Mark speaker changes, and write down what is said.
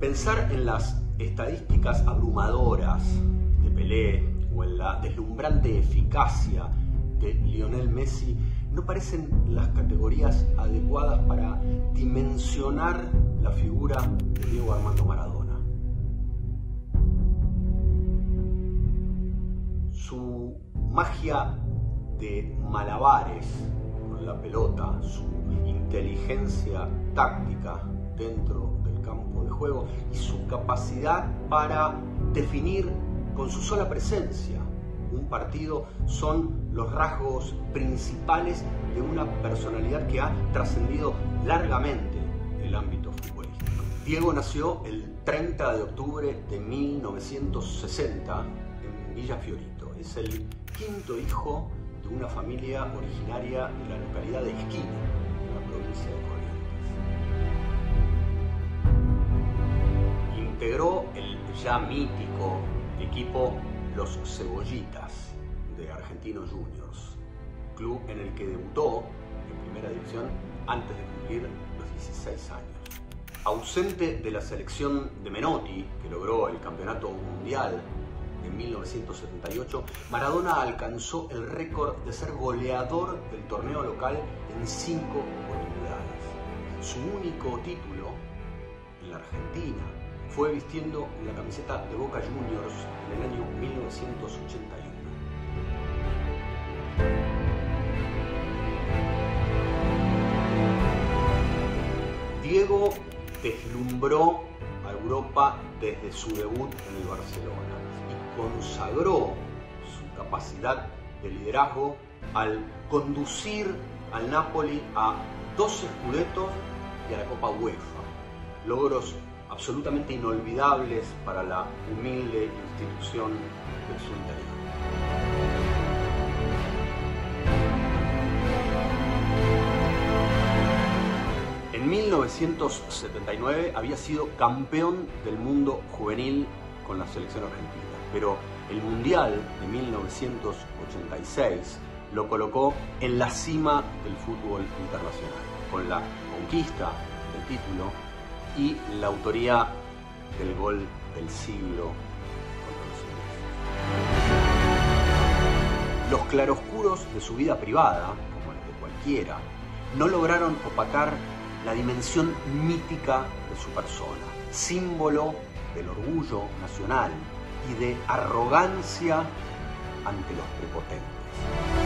Speaker 1: Pensar en las estadísticas abrumadoras de Pelé o en la deslumbrante eficacia de Lionel Messi no parecen las categorías adecuadas para dimensionar la figura de Diego Armando Maradona. Su magia de malabares con la pelota, su inteligencia táctica dentro juego y su capacidad para definir con su sola presencia un partido son los rasgos principales de una personalidad que ha trascendido largamente el ámbito futbolístico. Diego nació el 30 de octubre de 1960 en Villa Fiorito. Es el quinto hijo de una familia originaria de la localidad de Esquina, en la provincia de Corrientes. Integró el ya mítico equipo Los Cebollitas de Argentinos Juniors, club en el que debutó en primera división antes de cumplir los 16 años. Ausente de la selección de Menotti, que logró el campeonato mundial en 1978, Maradona alcanzó el récord de ser goleador del torneo local en cinco oportunidades. Su único título en la Argentina fue vistiendo la camiseta de Boca Juniors en el año 1981. Diego deslumbró a Europa desde su debut en el Barcelona y consagró su capacidad de liderazgo al conducir al Napoli a dos escudetos y a la Copa UEFA. Logros absolutamente inolvidables para la humilde institución del sur italiano. En 1979 había sido campeón del mundo juvenil con la selección argentina, pero el Mundial de 1986 lo colocó en la cima del fútbol internacional, con la conquista del título y la autoría del gol del siglo contra los. Los claroscuros de su vida privada, como el de cualquiera, no lograron opacar la dimensión mítica de su persona, símbolo del orgullo nacional y de arrogancia ante los prepotentes.